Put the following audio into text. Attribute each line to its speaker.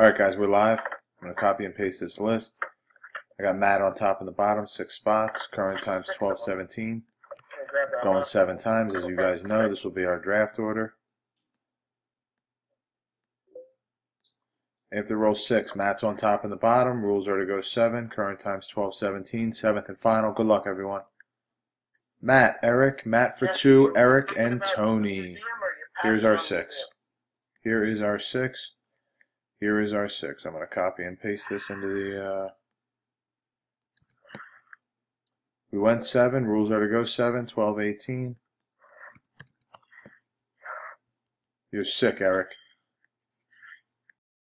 Speaker 1: Alright guys, we're live. I'm going to copy and paste this list. I got Matt on top and the bottom, six spots. Current time's 1217. Going seven times. As you guys know, this will be our draft order. If they roll six, Matt's on top and the bottom. Rules are to go seven. Current time's 1217. Seventh and final. Good luck, everyone. Matt, Eric, Matt for two, Eric, and Tony. Here's our six. Here is our six. Here is our six. I'm going to copy and paste this into the. Uh, we went seven. Rules are to go seven. 12, 18. You're sick, Eric.